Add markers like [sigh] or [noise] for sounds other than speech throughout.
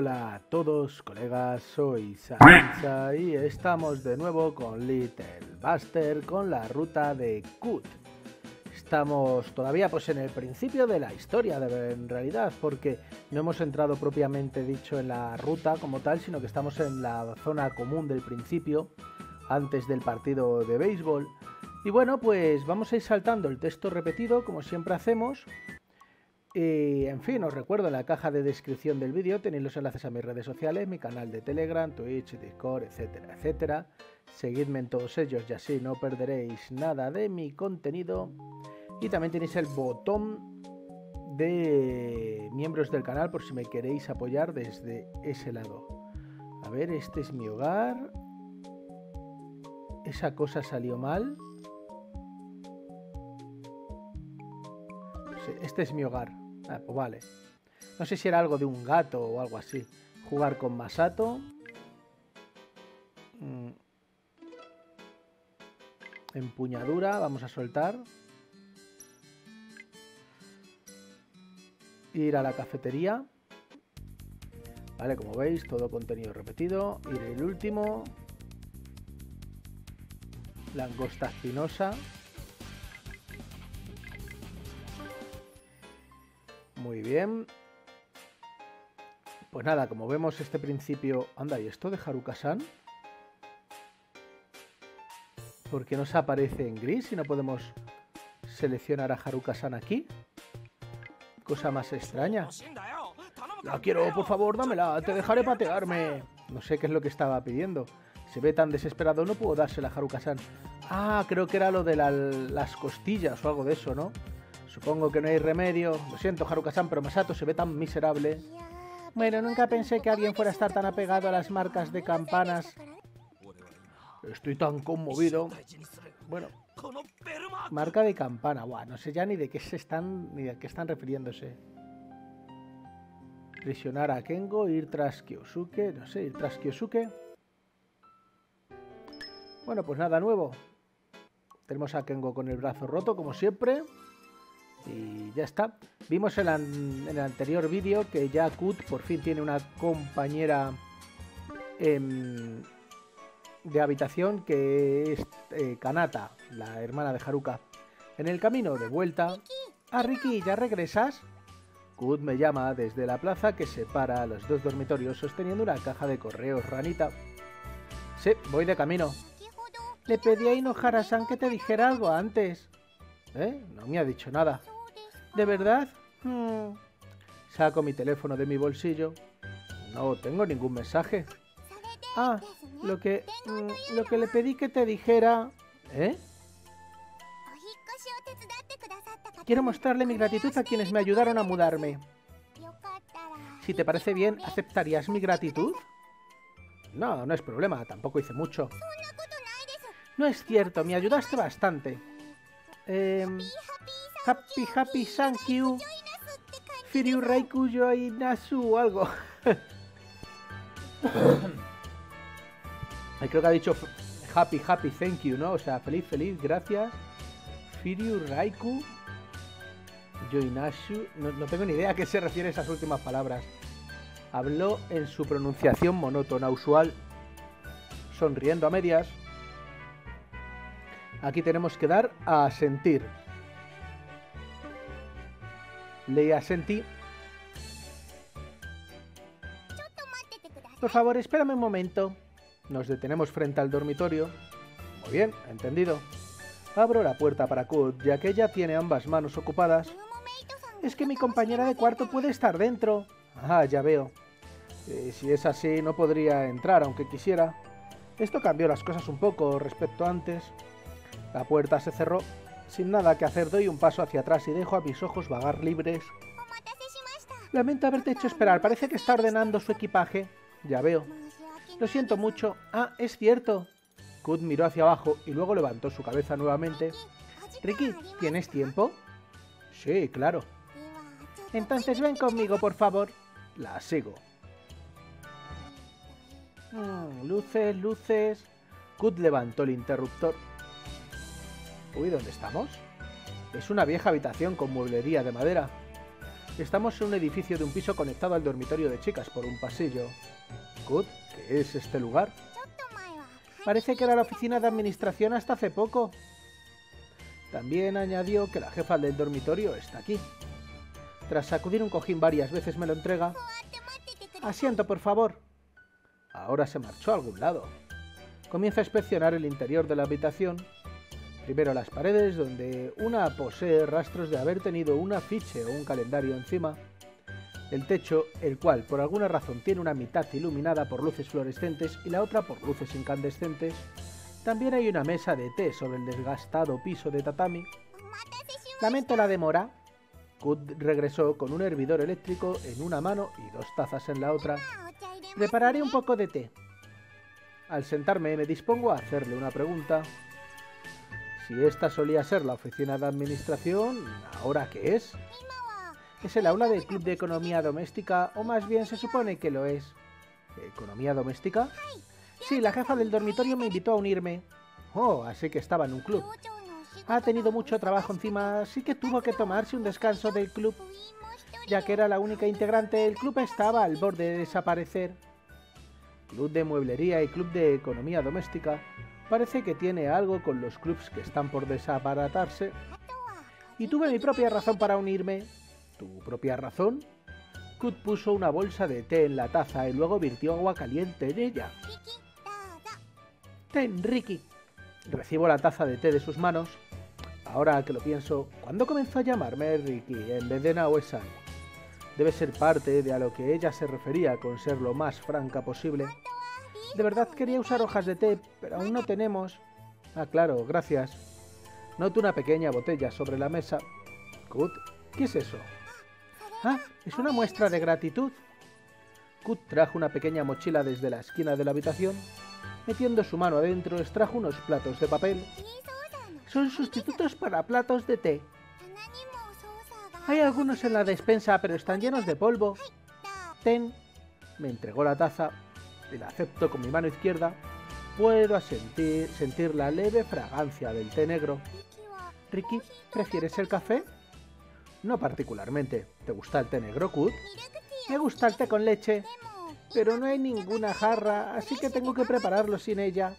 Hola a todos, colegas, soy Sansa y estamos de nuevo con Little Buster con la ruta de Kut. Estamos todavía pues en el principio de la historia de, en realidad porque no hemos entrado propiamente dicho en la ruta como tal, sino que estamos en la zona común del principio antes del partido de béisbol. Y bueno, pues vamos a ir saltando el texto repetido como siempre hacemos y en fin, os recuerdo en la caja de descripción del vídeo tenéis los enlaces a mis redes sociales, mi canal de Telegram, Twitch, Discord, etcétera, etcétera. Seguidme en todos ellos y así no perderéis nada de mi contenido. Y también tenéis el botón de miembros del canal por si me queréis apoyar desde ese lado. A ver, este es mi hogar. Esa cosa salió mal. Este es mi hogar. Pues vale. No sé si era algo de un gato o algo así. Jugar con Masato. Mm. Empuñadura, vamos a soltar. Ir a la cafetería. Vale, como veis, todo contenido repetido. Ir el último. Langosta espinosa. Muy bien. Pues nada, como vemos este principio... Anda, ¿y esto de Haruka-san? ¿Por qué no se aparece en gris y no podemos seleccionar a Haruka-san aquí? Cosa más extraña. La quiero, por favor, dámela, te dejaré patearme. No sé qué es lo que estaba pidiendo. Se ve tan desesperado, no puedo dársela a Haruka-san. Ah, creo que era lo de las costillas o algo de eso, ¿no? Supongo que no hay remedio. Lo siento, Haruka-san, pero Masato se ve tan miserable. Bueno, nunca pensé que alguien fuera a estar tan apegado a las marcas de campanas. Estoy tan conmovido. Bueno, marca de campana. Buah, no sé ya ni de qué se están ni de qué están refiriéndose. Prisionar a Kengo, ir tras Kyosuke, no sé, ir tras Kyosuke. Bueno, pues nada nuevo. Tenemos a Kengo con el brazo roto, como siempre. Y ya está. Vimos en, el anterior vídeo que ya Kut por fin tiene una compañera em, de habitación que es eh, Kanata, la hermana de Haruka. En el camino de vuelta... Ah, Ricky, ¿ya regresas? Kut me llama desde la plaza que separa los dos dormitorios sosteniendo una caja de correos ranita. Sí, voy de camino. Le pedí a Inohara-san que te dijera algo antes. ¿Eh? No me ha dicho nada. ¿De verdad? Hmm. Saco mi teléfono de mi bolsillo. No tengo ningún mensaje. Ah, lo que, mm, lo que le pedí que te dijera... ¿Eh? Quiero mostrarle mi gratitud a quienes me ayudaron a mudarme. Si te parece bien, ¿aceptarías mi gratitud? No, no es problema, tampoco hice mucho. No es cierto, me ayudaste bastante. Eh, Happy Happy Thank You. Firyu Raiku Yoi Nasu o algo. [coughs] Creo que ha dicho Happy Happy Thank You, ¿no? O sea, feliz, feliz, gracias. Firyu Raiku Yoinasu. No, no tengo ni idea a qué se refiere esas últimas palabras. Habló en su pronunciación monótona usual, sonriendo a medias. Aquí tenemos que dar a sentir. Le asentí. Por favor, espérame un momento. Nos detenemos frente al dormitorio. Muy bien, entendido. Abro la puerta para Kurt, ya que ella tiene ambas manos ocupadas. Es que mi compañera de cuarto puede estar dentro. Ah, ya veo. Eh, si es así, no podría entrar, aunque quisiera. Esto cambió las cosas un poco respecto a antes. La puerta se cerró sin nada que hacer doy un paso hacia atrás y dejo a mis ojos vagar libres. Lamento haberte hecho esperar, parece que está ordenando su equipaje. Ya veo. Lo siento mucho. Ah, es cierto. Kut miró hacia abajo y luego levantó su cabeza nuevamente. Ricky, ¿tienes tiempo? Sí, claro. Entonces ven conmigo, por favor. La sigo. Hmm, luces, luces. Kut levantó el interruptor. Uy, ¿dónde estamos? Es una vieja habitación con mueblería de madera. Estamos en un edificio de un piso conectado al dormitorio de chicas por un pasillo. Kut, ¿qué es este lugar? Parece que era la oficina de administración hasta hace poco. También añadió que la jefa del dormitorio está aquí. Tras sacudir un cojín varias veces me lo entrega. Asiento, por favor. Ahora se marchó a algún lado. Comienza a inspeccionar el interior de la habitación. Primero las paredes, donde una posee rastros de haber tenido un afiche o un calendario encima. El techo, el cual por alguna razón tiene una mitad iluminada por luces fluorescentes y la otra por luces incandescentes. También hay una mesa de té sobre el desgastado piso de tatami. Lamento la demora. Kut regresó con un hervidor eléctrico en una mano y dos tazas en la otra. Prepararé un poco de té. Al sentarme me dispongo a hacerle una pregunta. Si esta solía ser la oficina de administración, ¿ahora qué es? ¿Es el aula del Club de Economía Doméstica o más bien se supone que lo es? ¿Economía doméstica? Sí, la jefa del dormitorio me invitó a unirme. Oh, así que estaba en un club. Ha tenido mucho trabajo encima, así que tuvo que tomarse un descanso del club. Ya que era la única integrante, el club estaba al borde de desaparecer. Club de mueblería y club de economía doméstica. Parece que tiene algo con los clubs que están por desaparatarse. Y tuve mi propia razón para unirme. ¿Tu propia razón? Kut puso una bolsa de té en la taza y luego virtió agua caliente en ella. Ten, Ricky. Recibo la taza de té de sus manos. Ahora que lo pienso, ¿cuándo comenzó a llamarme Ricky en vez de Naoe-san? Debe ser parte de a lo que ella se refería con ser lo más franca posible. De verdad quería usar hojas de té, pero aún no tenemos. Ah, claro, gracias. Noto una pequeña botella sobre la mesa. Kut, ¿qué es eso? Ah, es una muestra de gratitud. Kut trajo una pequeña mochila desde la esquina de la habitación Metiendo su mano adentro, extrajo unos platos de papel. Son sustitutos para platos de té. Hay algunos en la despensa, pero están llenos de polvo. Ten. Me entregó la taza y la acepto con mi mano izquierda. Puedo sentir, sentir la leve fragancia del té negro. Ricky, ¿prefieres el café? No particularmente. ¿Te gusta el té negro, Kut? Me gusta el té con leche pero no hay ninguna jarra, así que tengo que prepararlo sin ella.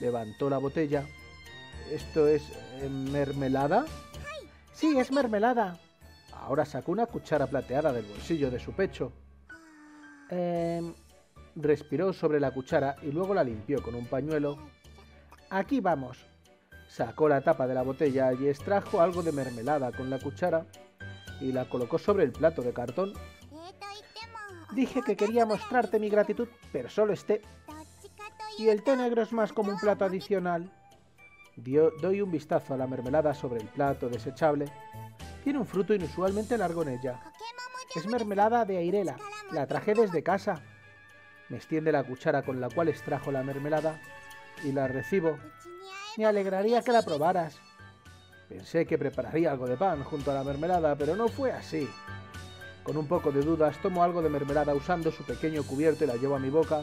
Levantó la botella. ¿Esto es eh, mermelada? Sí, es mermelada. Ahora sacó una cuchara plateada del bolsillo de su pecho. Em, respiró sobre la cuchara y luego la limpió con un pañuelo. Aquí vamos. Sacó la tapa de la botella y extrajo algo de mermelada con la cuchara y la colocó sobre el plato de cartón Dije que quería mostrarte mi gratitud, pero solo este. Y el té negro es más como un plato adicional. doy un vistazo a la mermelada sobre el plato desechable. Tiene un fruto inusualmente largo en ella. Es mermelada de airela. La traje desde casa. Me extiende la cuchara con la cual extrajo la mermelada y la recibo. Me alegraría que la probaras. Pensé que prepararía algo de pan junto a la mermelada, pero no fue así. Con un poco de dudas tomo algo de mermelada usando su pequeño cubierto y la llevo a mi boca.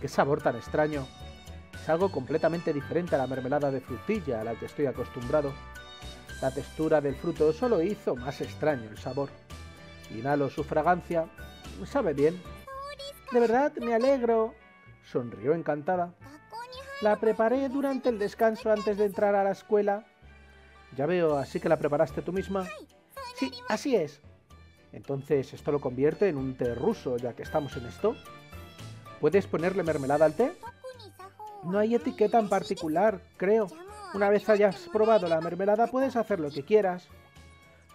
¡Qué sabor tan extraño! Es algo completamente diferente a la mermelada de frutilla a la que estoy acostumbrado. La textura del fruto solo hizo más extraño el sabor. Inhalo su fragancia. Sabe bien. De verdad, me alegro. Sonrió encantada. La preparé durante el descanso antes de entrar a la escuela. Ya veo, así que la preparaste tú misma. Sí, así es. Entonces esto lo convierte en un té ruso, ya que estamos en esto. ¿Puedes ponerle mermelada al té? No hay etiqueta en particular, creo. Una vez hayas probado la mermelada puedes hacer lo que quieras.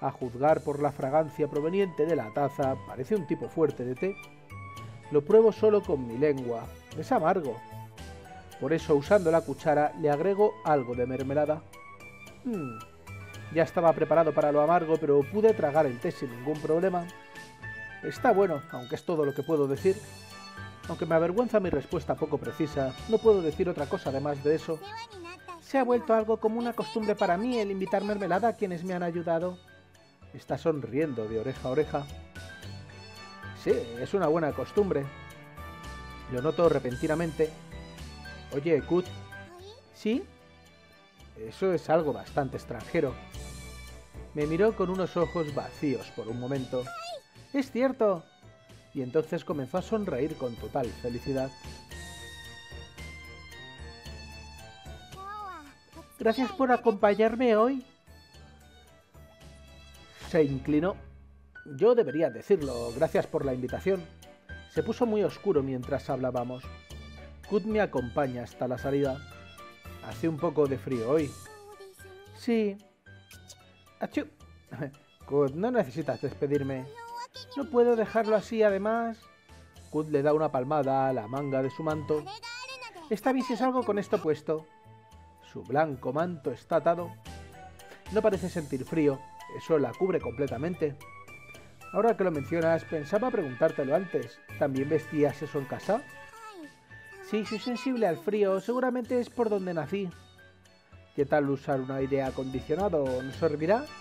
A juzgar por la fragancia proveniente de la taza, parece un tipo fuerte de té. Lo pruebo solo con mi lengua. Es amargo. Por eso, usando la cuchara, le agrego algo de mermelada. Hmm, ya estaba preparado para lo amargo, pero pude tragar el té sin ningún problema. Está bueno, aunque es todo lo que puedo decir. Aunque me avergüenza mi respuesta poco precisa, no puedo decir otra cosa además de eso. Se ha vuelto algo como una costumbre para mí el invitar mermelada a quienes me han ayudado. Está sonriendo de oreja a oreja. Sí, es una buena costumbre. Lo noto repentinamente. Oye, Kut. ¿Sí? Eso es algo bastante extranjero. Me miró con unos ojos vacíos por un momento. Es cierto. Y entonces comenzó a sonreír con total felicidad. Gracias por acompañarme hoy. Se inclinó. Yo debería decirlo, gracias por la invitación. Se puso muy oscuro mientras hablábamos. Kut me acompaña hasta la salida. Hace un poco de frío hoy. Sí. Achú. [laughs] Kut, no necesitas despedirme. No puedo dejarlo así, además. Kut le da una palmada a la manga de su manto. Está bien si salgo con esto puesto. Su blanco manto está atado. No parece sentir frío, eso la cubre completamente. Ahora que lo mencionas, pensaba preguntártelo antes. ¿También vestías eso en casa? Sí, soy sensible al frío, seguramente es por donde nací. ¿Qué tal usar un aire acondicionado? ¿Nos servirá? [laughs]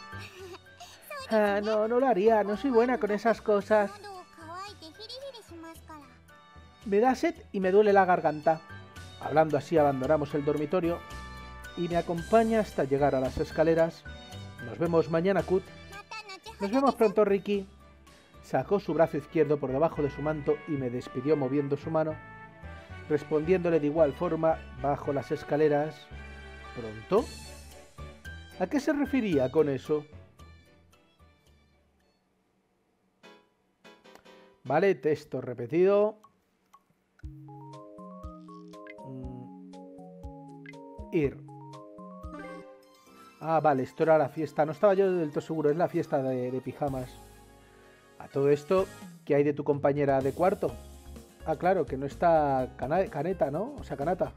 Ah, no, no lo haría, no soy buena con esas cosas. Me da sed y me duele la garganta. Hablando así abandonamos el dormitorio y me acompaña hasta llegar a las escaleras. Nos vemos mañana, Kut. Nos vemos pronto, Ricky. Sacó su brazo izquierdo por debajo de su manto y me despidió moviendo su mano, respondiéndole de igual forma bajo las escaleras. ¿Pronto? ¿A qué se refería con eso? Vale, texto repetido. Mm. Ir. Ah, vale, esto era la fiesta. No estaba yo del todo seguro, es la fiesta de, pijamas. Todo esto, ¿qué hay de tu compañera de cuarto? Ah, claro, que no está Caneta, ¿no? O sea, Canata.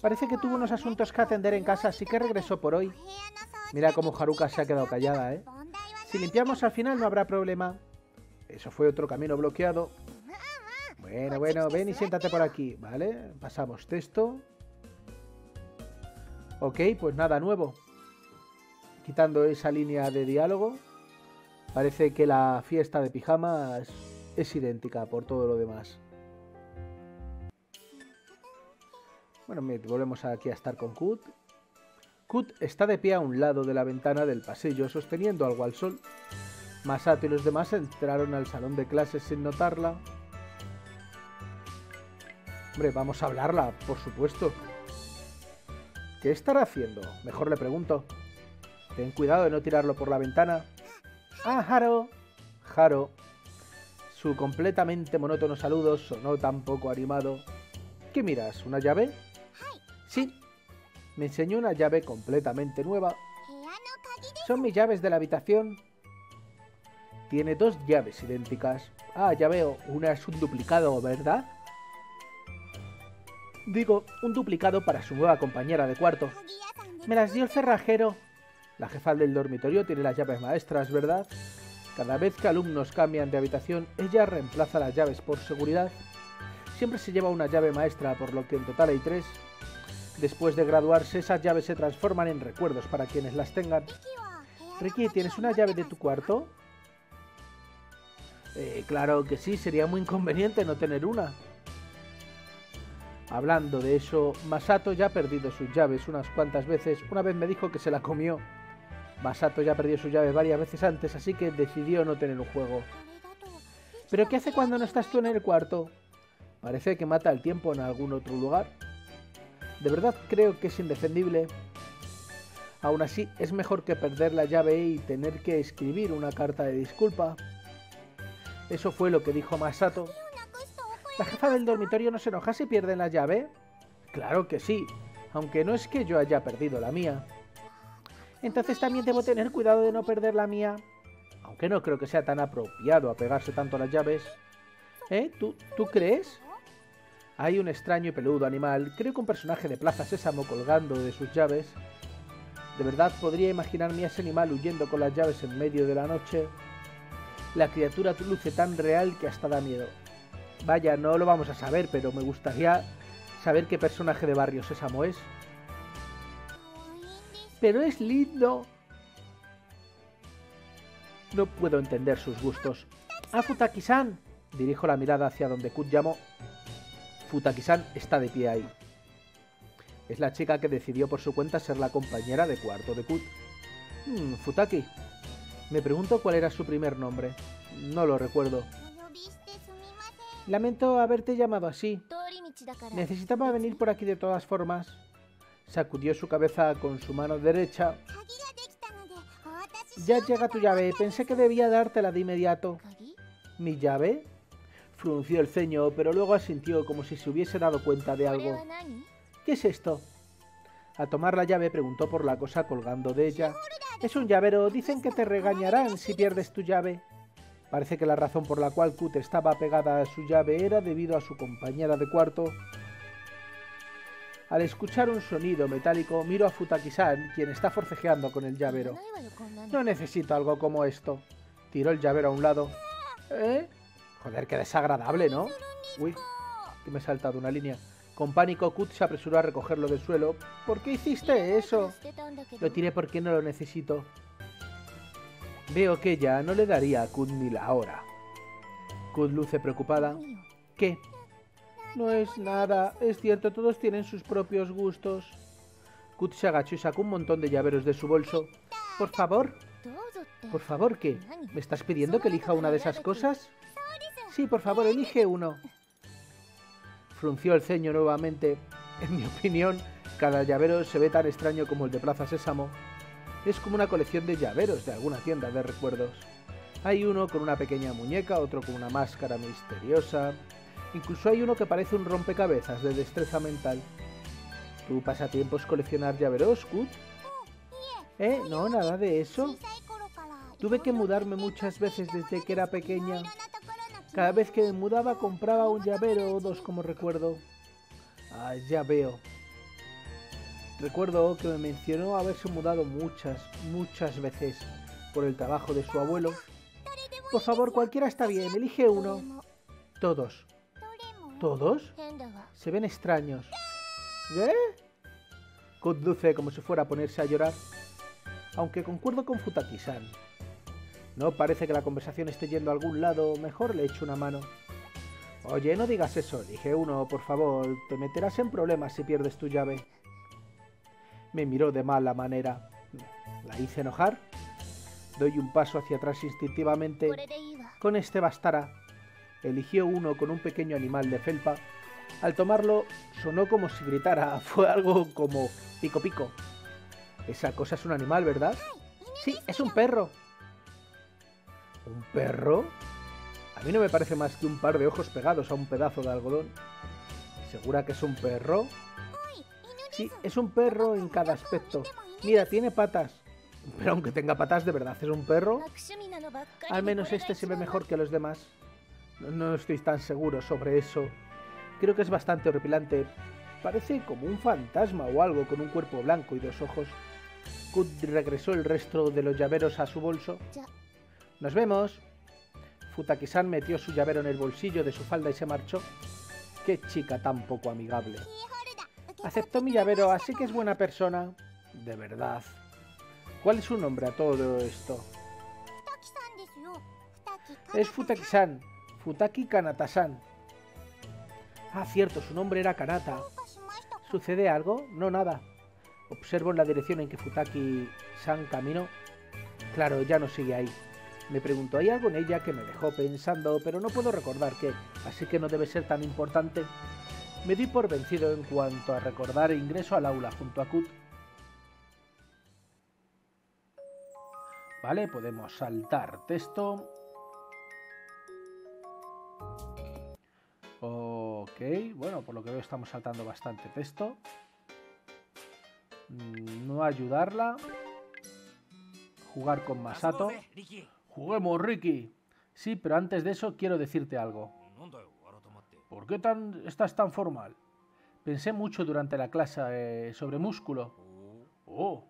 Parece que tuvo unos asuntos que atender en casa, así que regresó por hoy. Mira cómo Haruka se ha quedado callada, ¿eh? Si limpiamos al final no habrá problema. Eso fue otro camino bloqueado. Bueno, bueno, ven y siéntate por aquí, ¿vale? Pasamos texto. Ok, pues nada nuevo. Quitando esa línea de diálogo, parece que la fiesta de pijamas es idéntica por todo lo demás. Bueno, volvemos aquí a estar con Kut. Kut está de pie a un lado de la ventana del pasillo, sosteniendo algo al sol. Masato y los demás entraron al salón de clases sin notarla. Hombre, vamos a hablarla, por supuesto. ¿Qué estará haciendo? Mejor le pregunto. Ten cuidado de no tirarlo por la ventana. ¡Ah, Haro! Haro. Su completamente monótono saludo sonó tan poco animado. ¿Qué miras? ¿Una llave? Sí. Me enseñó una llave completamente nueva. Son mis llaves de la habitación. Tiene dos llaves idénticas. Ah, ya veo. Una es un duplicado, ¿verdad? Digo, un duplicado para su nueva compañera de cuarto. Me las dio el cerrajero. La jefa del dormitorio tiene las llaves maestras, ¿verdad? Cada vez que alumnos cambian de habitación, ella reemplaza las llaves por seguridad. Siempre se lleva una llave maestra, por lo que en total hay tres. Después de graduarse, esas llaves se transforman en recuerdos para quienes las tengan. Ricky, ¿tienes una llave de tu cuarto? Eh, claro que sí, sería muy inconveniente no tener una. Hablando de eso, Masato ya ha perdido sus llaves unas cuantas veces. Una vez me dijo que se la comió. Masato ya perdió su llave varias veces antes, así que decidió no tener un juego. ¿Pero qué hace cuando no estás tú en el cuarto? Parece que mata el tiempo en algún otro lugar. De verdad creo que es indefendible. Aún así, es mejor que perder la llave y tener que escribir una carta de disculpa. Eso fue lo que dijo Masato ¿La jefa del dormitorio no se enoja si pierde la llave? Claro que sí, aunque no es que yo haya perdido la mía. Entonces también debo tener cuidado de no perder la mía. Aunque no creo que sea tan apropiado apegarse tanto a las llaves. ¿Eh? ¿Tú, ¿Tú crees? Hay un extraño y peludo animal, creo que un personaje de Plaza Sésamo colgando de sus llaves. ¿De verdad podría imaginarme a ese animal huyendo con las llaves en medio de la noche? La criatura luce tan real que hasta da miedo. Vaya, no lo vamos a saber, pero me gustaría saber qué personaje de Barrio Sésamo es. Pero es lindo. No puedo entender sus gustos. ¡Ah, Futaki-san! Dirijo la mirada hacia donde Kut llamó. Futaki-san está de pie ahí. Es la chica que decidió por su cuenta ser la compañera de cuarto de Kut. Hmm, Futaki. Me pregunto cuál era su primer nombre. No lo recuerdo. Lamento haberte llamado así. Necesitaba venir por aquí de todas formas. Sacudió su cabeza con su mano derecha. Ya llega tu llave. Pensé que debía dártela de inmediato. ¿Mi llave? Frunció el ceño, pero luego asintió como si se hubiese dado cuenta de algo. ¿Qué es esto? A tomar la llave preguntó por la cosa colgando de ella. Es un llavero. Dicen que te regañarán si pierdes tu llave. Parece que la razón por la cual Kut estaba pegada a su llave era debido a su compañera de cuarto. Al escuchar un sonido metálico, miro a Futaki-san, quien está forcejeando con el llavero. No necesito algo como esto. Tiró el llavero a un lado. ¿Eh? Joder, qué desagradable, ¿no? Uy, que me he saltado una línea. Con pánico, Kut se apresuró a recogerlo del suelo. ¿Por qué hiciste eso? Lo tiré porque no lo necesito. Veo que ella no le daría a Kut ni la hora. Kut luce preocupada. ¿Qué? No es nada. Es cierto, todos tienen sus propios gustos. Kut se agachó y sacó un montón de llaveros de su bolso. Por favor. Por favor, ¿qué? ¿Me estás pidiendo que elija una de esas cosas? Sí, por favor, elige uno. Frunció el ceño nuevamente. En mi opinión, cada llavero se ve tan extraño como el de Plaza Sésamo. Es como una colección de llaveros de alguna tienda de recuerdos. Hay uno con una pequeña muñeca, otro con una máscara misteriosa. Incluso hay uno que parece un rompecabezas de destreza mental. ¿Tu pasatiempo es coleccionar llaveros, Kut? ¿Eh? No, nada de eso. Tuve que mudarme muchas veces desde que era pequeña. Cada vez que me mudaba compraba un llavero o dos como recuerdo. Ah, ya veo. Recuerdo que me mencionó haberse mudado muchas, muchas veces por el trabajo de su abuelo. Por favor, cualquiera está bien, elige uno. Todos. ¿Todos? Se ven extraños. ¿Eh? Luce como si fuera a ponerse a llorar. Aunque concuerdo con Futaki-san. No parece que la conversación esté yendo a algún lado, mejor le echo una mano. Oye, no digas eso, dije uno, por favor, te meterás en problemas si pierdes tu llave. Me miró de mala manera. ¿La hice enojar? Doy un paso hacia atrás instintivamente. Con este bastará. Eligió uno con un pequeño animal de felpa. Al tomarlo sonó como si gritara. [laughs] Fue algo como pico pico. Esa cosa es un animal, ¿verdad? Sí, es un perro. ¿Un perro? A mí no me parece más que un par de ojos pegados a un pedazo de algodón. ¿Segura que es un perro? Sí, es un perro en cada aspecto. Mira, tiene patas. Pero aunque tenga patas, ¿de verdad es un perro? Al menos este se ve mejor que los demás. No, estoy tan seguro sobre eso. Creo que es bastante horripilante. Parece como un fantasma o algo con un cuerpo blanco y dos ojos. Kut regresó el resto de los llaveros a su bolso. ¡Nos vemos! Futaki-san metió su llavero en el bolsillo de su falda y se marchó. ¡Qué chica tan poco amigable! Aceptó mi llavero, así que es buena persona. De verdad. ¿Cuál es su nombre a todo esto? Es Futaki-san. Futaki Kanata-san. Ah, cierto, su nombre era Kanata. ¿Sucede algo? No, nada. Observo en la dirección en que Futaki-san caminó. Claro, ya no sigue ahí. Me preguntó, ¿hay algo en ella que me dejó pensando, pero no puedo recordar qué, así que no debe ser tan importante? Me di por vencido en cuanto a recordar el ingreso al aula junto a Kut. Vale, podemos saltar texto. Ok, bueno, por lo que veo estamos saltando bastante texto. Mm, No ayudarla. Jugar con Masato. Juguemos, Ricky. Sí, pero antes de eso quiero decirte algo. ¿Por qué tan, estás tan formal? Pensé mucho durante la clase eh, sobre músculo. Oh,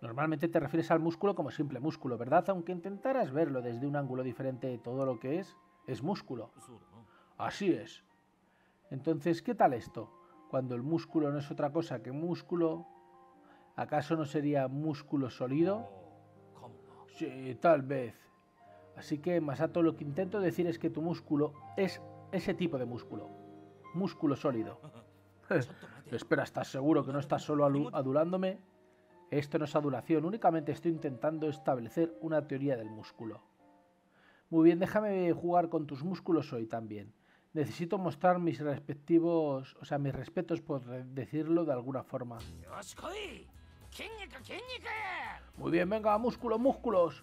normalmente te refieres al músculo como simple músculo, ¿verdad? Aunque intentaras verlo desde un ángulo diferente todo lo que es, es músculo. Así es. Entonces, ¿qué tal esto? Cuando el músculo no es otra cosa que músculo, ¿acaso no sería músculo sólido? Sí, tal vez. Así que, Masato, lo que intento decir es que tu músculo es ese tipo de músculo. Músculo sólido. [laughs] Espera, ¿estás seguro que no estás solo adulándome? Esto no es adulación, únicamente estoy intentando establecer una teoría del músculo. Muy bien, déjame jugar con tus músculos hoy también. Necesito mostrar mis respectivos, o sea, mis respetos por decirlo de alguna forma. Muy bien, venga, músculos, músculos.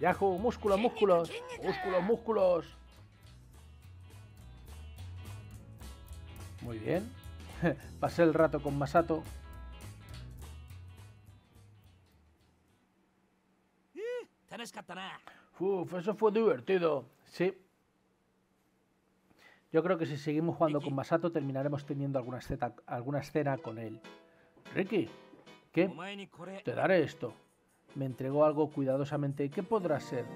Yahoo, músculos, músculos. Músculos, músculos. Muy bien. [laughs] Pasé el rato con Masato. Uf, eso fue divertido. Sí. Yo creo que si seguimos jugando con Masato terminaremos teniendo alguna escena, alguna escena con él. Ricky, ¿qué? Te daré esto. Me entregó algo cuidadosamente. ¿Qué podrá ser?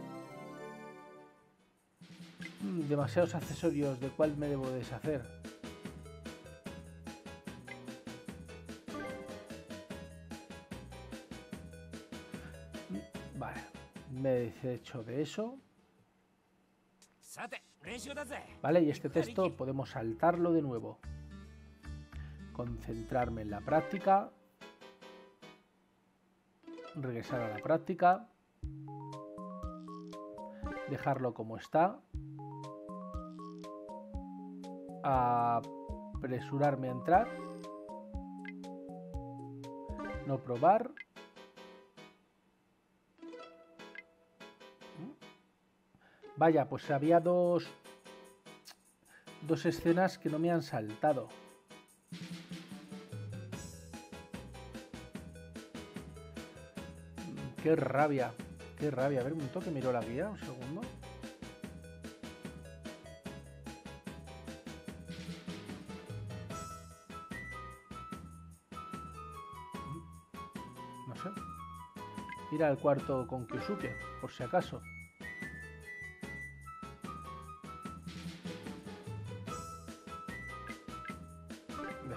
Hmm, demasiados accesorios. ¿De cuál me debo deshacer? Vale, me he deshecho de eso. Vale, y este texto podemos saltarlo de nuevo. Concentrarme en la práctica. Regresar a la práctica. Dejarlo como está. Apresurarme a entrar. No probar. Vaya, pues había dos, dos escenas que no me han saltado. Mm, qué rabia, qué rabia. A ver, un toque miro la guía, un segundo. Mm, no sé. Ir al cuarto con Kyosuke, por si acaso.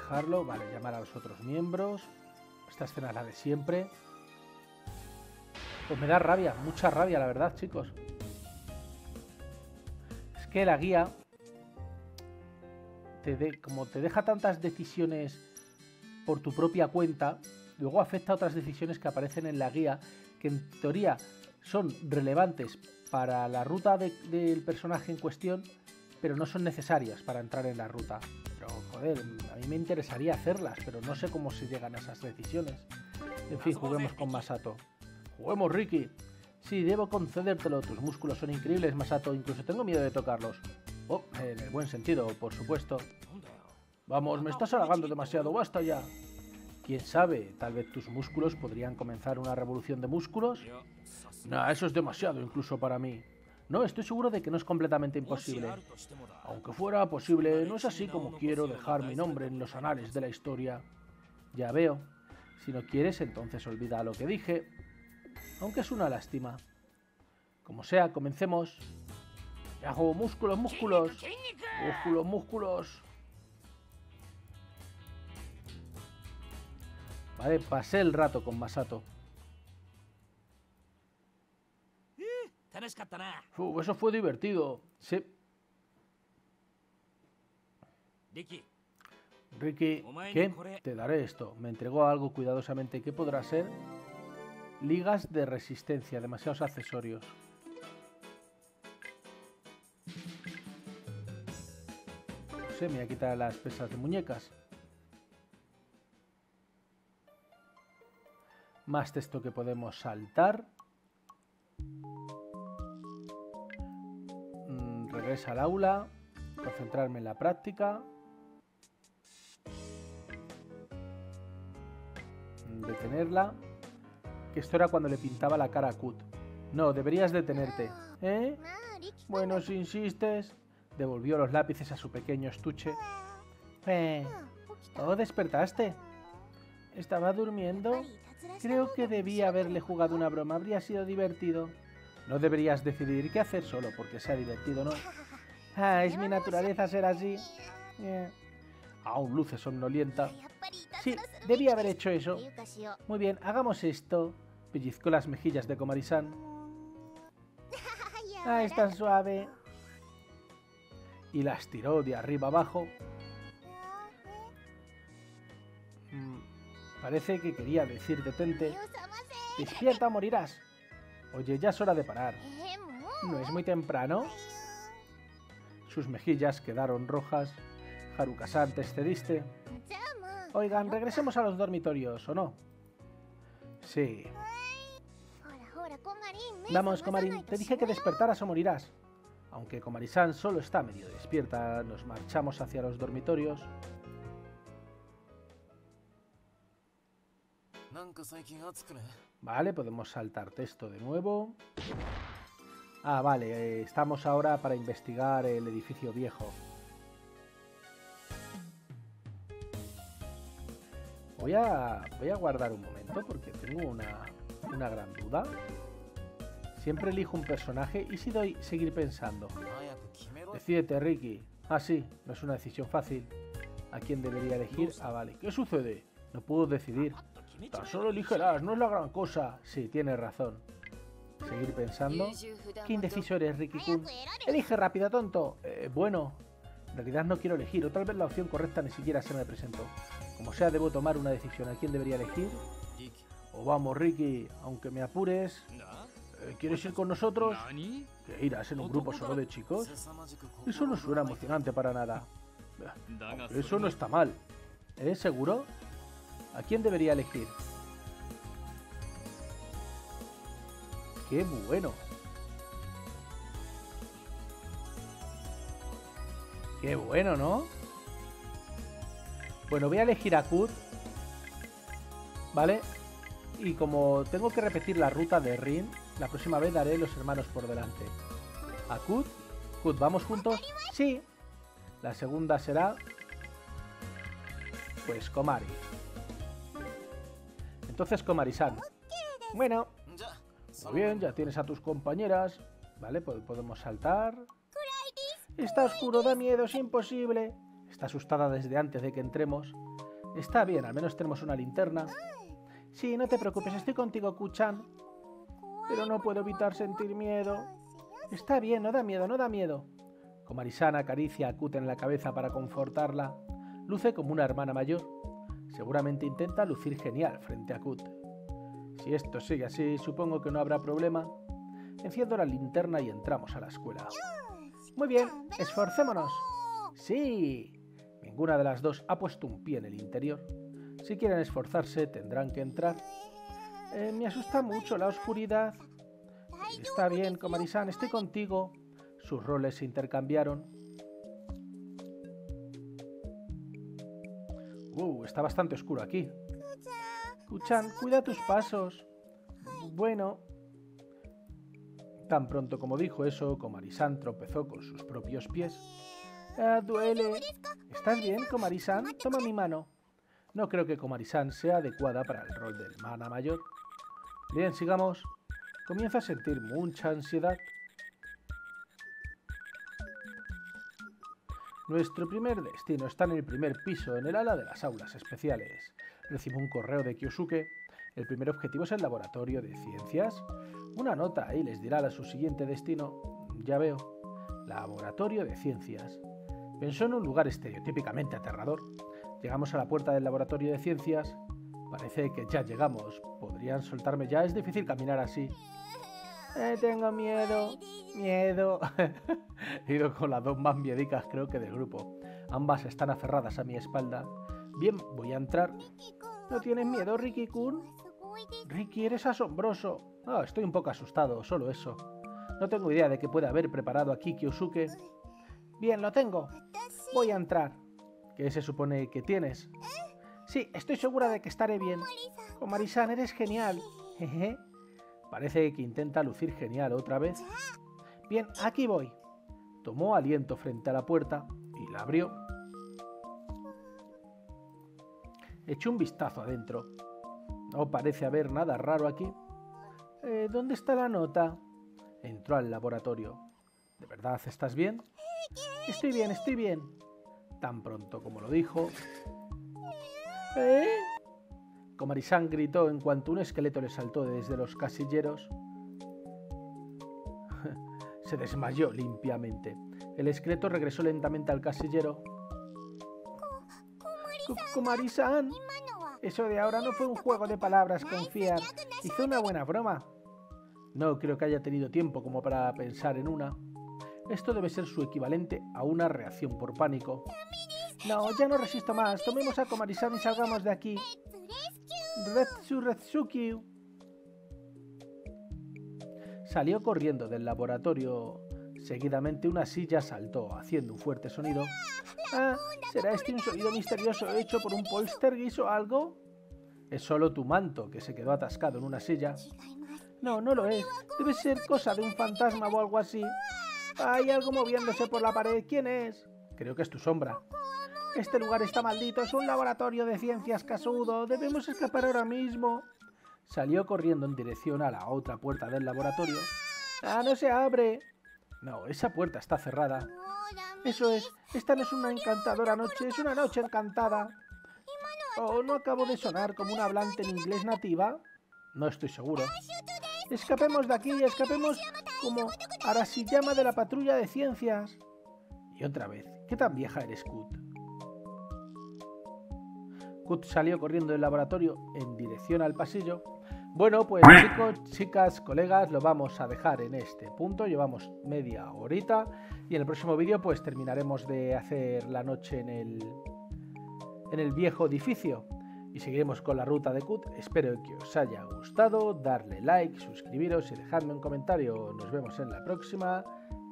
Vale, llamar a los otros miembros. Esta escena es la de siempre. Pues me da rabia, mucha rabia, la verdad, chicos. Es que la guía, te como te deja tantas decisiones por tu propia cuenta, luego afecta a otras decisiones que aparecen en la guía, que en teoría son relevantes para la ruta del personaje en cuestión, pero no son necesarias para entrar en la ruta joder, a mí me interesaría hacerlas, pero no sé cómo se llegan a esas decisiones. En fin, juguemos con Masato. ¡Juguemos, Ricky! Sí, debo concedértelo, tus músculos son increíbles, Masato, incluso tengo miedo de tocarlos. Oh, en el buen sentido, por supuesto. Vamos, me estás halagando demasiado, basta ya. ¿Quién sabe? Tal vez tus músculos podrían comenzar una revolución de músculos. No, eso es demasiado incluso para mí. No, estoy seguro de que no es completamente imposible. Aunque fuera posible, no es así como quiero dejar mi nombre en los anales de la historia. Ya veo. Si no quieres, entonces olvida lo que dije. Aunque es una lástima. Como sea, comencemos. hago músculos, músculos. Músculos, músculos. Vale, pasé el rato con Masato. Eso fue divertido. Sí. Ricky. Ricky, ¿qué? Te daré esto. Me entregó algo cuidadosamente. ¿Qué podrá ser? Ligas de resistencia, demasiados accesorios. No sé, me voy a quitar las pesas de muñecas. Más texto que podemos saltar. Regresa al aula, concentrarme en la práctica. Detenerla. Que esto era cuando le pintaba la cara a Kut. No, deberías detenerte. ¿Eh? Bueno, si insistes. Devolvió los lápices a su pequeño estuche. Eh. ¿Oh, despertaste? ¿Estaba durmiendo? Creo que debía haberle jugado una broma. Habría sido divertido. No deberías decidir qué hacer solo porque sea divertido, ¿no? Ah, es mi naturaleza ser así. Eh. Aún luce somnolienta. Sí, debía haber hecho eso. Muy bien, hagamos esto. Pellizcó las mejillas de Komarisan. Ah, es tan suave. Y las tiró de arriba abajo. Mm. Parece que quería decir detente. Despierta morirás. Oye, ya es hora de parar. ¿No es muy temprano? Sus mejillas quedaron rojas. Haruka-san, ¿te excediste? Oigan, regresemos a los dormitorios, ¿o no? Sí. Vamos, Komarin, te dije que despertaras o morirás. Aunque Komari-san solo está medio despierta, nos marchamos hacia los dormitorios. Vale, podemos saltar texto de nuevo. Ah, vale, eh, estamos ahora para investigar el edificio viejo. Voy a, voy a guardar un momento porque tengo una, una gran duda. Siempre elijo un personaje y si doy seguir pensando. Decídete, Ricky. Ah, sí, no es una decisión fácil. ¿A quién debería elegir? Ah, vale. ¿Qué sucede? No puedo decidir. Tan solo eligerás, no es la gran cosa. Sí, tienes razón. Seguir pensando. ¿Qué indeciso eres, Ricky Kun? Elige rápido, tonto. Eh, bueno, en realidad no quiero elegir, o tal vez la opción correcta ni siquiera se me presentó. Como sea, debo tomar una decisión. ¿A quién debería elegir? O vamos, Ricky, aunque me apures. Eh, ¿Quieres ir con nosotros? ¿Qué irás en un grupo solo de chicos? Eso no suena emocionante para nada. [laughs] Eso no está mal. ¿Es seguro? ¿A quién debería elegir? ¡Qué bueno! ¡Qué bueno, ¿no? Bueno, voy a elegir a Kut. ¿Vale? Y como tengo que repetir la ruta de Rin, la próxima vez daré los hermanos por delante. ¿A Kut? Kut, ¿vamos juntos? Sí. La segunda será... Pues Komari. Entonces Komari-san. Bueno. Muy bien, ya tienes a tus compañeras. Vale, podemos saltar. Está oscuro, da miedo, es imposible. Está asustada desde antes de que entremos. Está bien, al menos tenemos una linterna. Sí, no te preocupes, estoy contigo, Kuchan pero no puedo evitar sentir miedo. Está bien, no da miedo, no da miedo. Comarisana acaricia a Kut en la cabeza para confortarla. Luce como una hermana mayor. Seguramente intenta lucir genial frente a Kut. Si esto sigue así, supongo que no habrá problema. Enciendo la linterna y entramos a la escuela. Muy bien, esforcémonos. Sí. Ninguna de las dos ha puesto un pie en el interior. Si quieren esforzarse, tendrán que entrar. Eh, me asusta mucho la oscuridad. Está bien, Komarisan, estoy contigo. Sus roles se intercambiaron. Está bastante oscuro aquí. Kuchan, cuida tus pasos. Bueno. Tan pronto como dijo eso, Komarisan tropezó con sus propios pies. Ah, duele. ¿Estás bien, Komarisan? Toma mi mano. No creo que Komarisan sea adecuada para el rol de hermana mayor. Bien, sigamos. Comienza a sentir mucha ansiedad. Nuestro primer destino está en el primer piso, en el ala de las aulas especiales. Recibo un correo de Kyosuke. El primer objetivo es el laboratorio de ciencias. Una nota ahí les dirá a su siguiente destino. Ya veo. Laboratorio de ciencias. Pensó en un lugar estereotípicamente aterrador. Llegamos a la puerta del laboratorio de ciencias. Parece que ya llegamos. ¿Podrían soltarme ya? Es difícil caminar así. Eh, tengo miedo. Miedo. [laughs] He ido con las dos más miedicas creo que del grupo. Ambas están aferradas a mi espalda. Bien, voy a entrar. ¿No tienes miedo, Ricky-kun? Ricky, eres asombroso. Ah, estoy un poco asustado, solo eso. No tengo idea de qué puede haber preparado aquí Kyosuke. Bien, lo tengo. Voy a entrar. ¿Qué se supone que tienes? Sí, estoy segura de que estaré bien. Con Marisan, eres genial. Jeje. Parece que intenta lucir genial otra vez. Bien, aquí voy. Tomó aliento frente a la puerta y la abrió. Echó un vistazo adentro. No parece haber nada raro aquí. Eh, ¿Dónde está la nota? Entró al laboratorio. ¿De verdad estás bien? Estoy bien, estoy bien. Tan pronto como lo dijo, ¿Eh? Comarisan gritó en cuanto un esqueleto le saltó desde los casilleros. [laughs] Se desmayó limpiamente. El esqueleto regresó lentamente al casillero. Comarisan, Eso de ahora no fue un juego de palabras confiar. Hizo una buena broma. No creo que haya tenido tiempo como para pensar en una. Esto debe ser su equivalente a una reacción por pánico. No, ya no resisto más. Tomemos a Komarisan y salgamos de aquí. Retsu Retsuki. Salió corriendo del laboratorio. Seguidamente una silla saltó, haciendo un fuerte sonido. Ah, ¿será este un sonido misterioso hecho por un poltergeist o algo? Es solo tu manto que se quedó atascado en una silla. No, no lo es. Debe ser cosa de un fantasma o algo así. Hay algo moviéndose por la pared. ¿Quién es? Creo que es tu sombra. Este lugar está maldito. Es un laboratorio de ciencias casudo. Debemos escapar ahora mismo. Salió corriendo en dirección a la otra puerta del laboratorio. ¡Ah, no se abre! No, esa puerta está cerrada. Eso es. Esta no es una encantadora noche. Es una noche encantada. ¿O no acabo de sonar como un hablante en inglés nativa? No estoy seguro. Escapemos de aquí, escapemos como Arashiyama de la patrulla de ciencias. Y otra vez, ¿qué tan vieja eres, Kut? Kut salió corriendo del laboratorio en dirección al pasillo. Bueno, pues chicos, chicas, colegas, lo vamos a dejar en este punto. Llevamos media horita y en el próximo vídeo pues terminaremos de hacer la noche en el, en el viejo edificio y seguiremos con la ruta de CUT. Espero que os haya gustado, darle like, suscribiros y dejadme un comentario. Nos vemos en la próxima.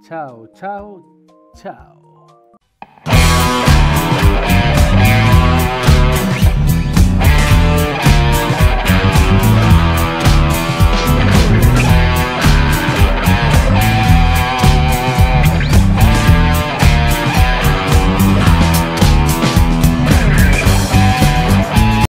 Chao, chao, chao.